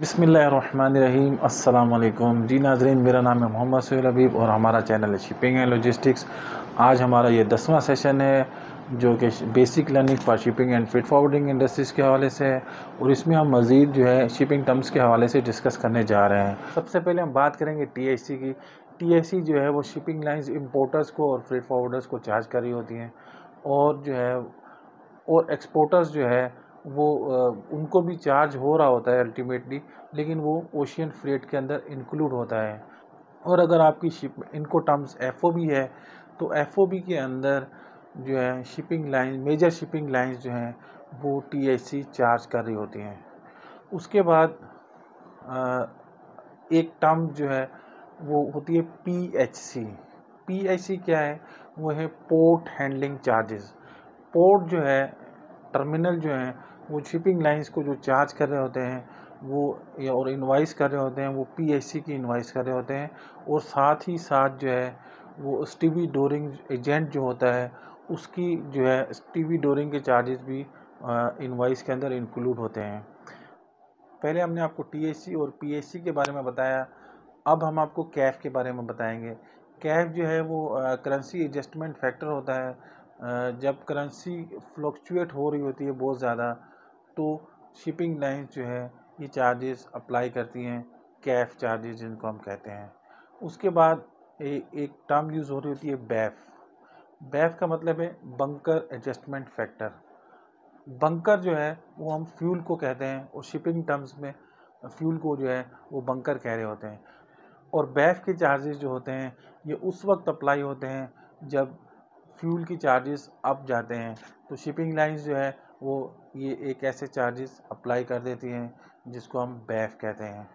बिसमीम अल्लाम जी नाजरीन, मेरा नाम है मोहम्मद सोहेल हबीब और हमारा चैनल है शिपिंग एंड लॉजिस्टिक्स। आज हमारा ये दसवां सेशन है, जो कि basic learning for shipping and freight forwarding industries के हवाले से है और इसमें हम मज़ीद जो है शिपिंग टर्म्स के हवाले से डिस्कस करने जा रहे हैं। सबसे पहले हम बात करेंगे टीएचसी की। टी जो है वो शिपिंग लाइन्स इम्पोर्टर्स को और फ्रेट फॉरवर्डर्स को चार्ज कर रही होती हैं और जो है, और एक्सपोर्टर्स जो है वो उनको भी चार्ज हो रहा होता है अल्टीमेटली लेकिन वो ओशियन फ्रेट के अंदर इंक्लूड होता है। और अगर आपकी शिप इनको टर्म्स एफ़ है तो एफ़ के अंदर जो है shipping line major shipping lines जो हैं, वो टी चार्ज कर रही होती हैं। उसके बाद एक टर्म जो है, वो होती है P H C P H C क्या है? वो है पोर्ट हैंडलिंग चार्जेस पोर्ट जो है टर्मिनल जो हैं, वो शिपिंग लाइंस को जो चार्ज कर रहे होते हैं, वो या और इन्वाइस कर रहे होते हैं, वो पी की इन्वाइस कर रहे होते हैं और साथ ही साथ जो है, वो स्टीवी डोरिंग एजेंट जो होता है, उसकी जो है स्टीवी डोरिंग के चार्जेस भी इन्वाइस के अंदर इंक्लूड होते हैं। पहले हमने आपको टी और पी के बारे में बताया, अब हम आपको कैफ के बारे में बताएँगे। कैफ जो है वो करेंसी एडजस्टमेंट फैक्टर होता है जब करेंसी फ्लक्चुएट हो रही होती है बहुत ज़्यादा तो शिपिंग लाइन जो है ये चार्जेस अप्लाई करती हैं कैफ चार्जेस जिनको हम कहते हैं। उसके बाद ए, एक टर्म यूज़ हो रही होती है बैफ बैफ का मतलब है बंकर एडजस्टमेंट फैक्टर बंकर जो है वो हम फ्यूल को कहते हैं और शिपिंग टर्म्स में फ्यूल को जो है वो बंकर कह रहे होते हैं। और बैफ के चार्जेस जो होते हैं ये उस वक्त अप्लाई होते हैं जब फ्यूल की चार्जेस अप जाते हैं तो शिपिंग लाइंस जो है वो ये एक ऐसे चार्जेस अप्लाई कर देती हैं जिसको हम बैफ कहते हैं।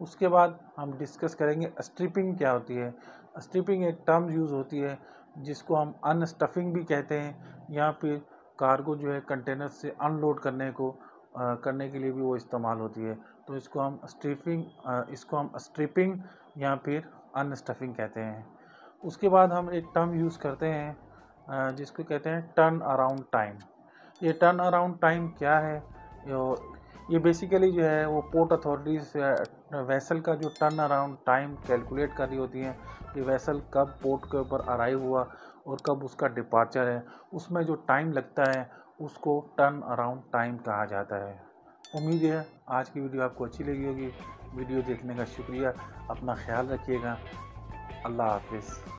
उसके बाद हम डिस्कस करेंगे स्ट्रिपिंग क्या होती है। स्ट्रिपिंग एक टर्म यूज़ होती है जिसको हम अनस्टफिंग भी कहते हैं या फिर कार्गो जो है कंटेनर से अनलोड करने को आ, करने के लिए भी वो इस्तेमाल होती है। तो इसको हम स्ट्रिपिंग इसको हम स्ट्रिपिंग या फिर अनस्टफिंग कहते हैं। उसके बाद हम एक टर्म यूज़ करते हैं जिसको कहते हैं टर्न अराउंड टाइम ये टर्न अराउंड टाइम क्या है? ये बेसिकली जो है, वो पोर्ट अथॉरिटीज़ वैसल का जो टर्न अराउंड टाइम कैलकुलेट कर रही होती हैं, कि वैसल कब पोर्ट के ऊपर अराइव हुआ और कब उसका डिपार्चर है। उसमें जो टाइम लगता है, उसको टर्न अराउंड टाइम कहा जाता है। उम्मीद है, आज की वीडियो आपको अच्छी लगी होगी। वीडियो देखने का शुक्रिया। अपना ख्याल रखिएगा। अल्लाह हाफिज़।